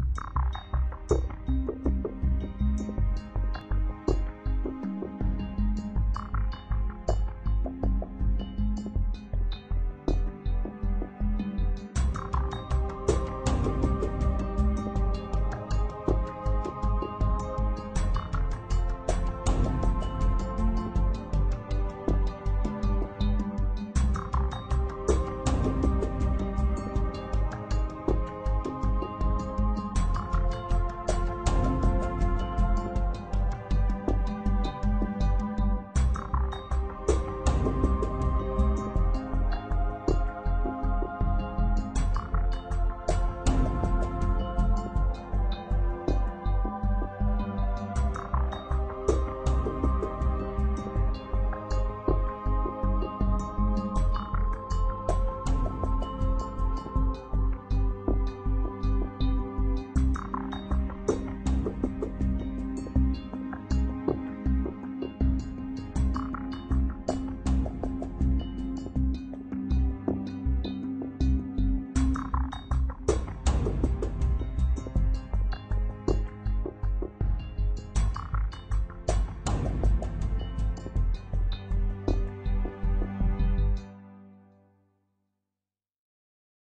you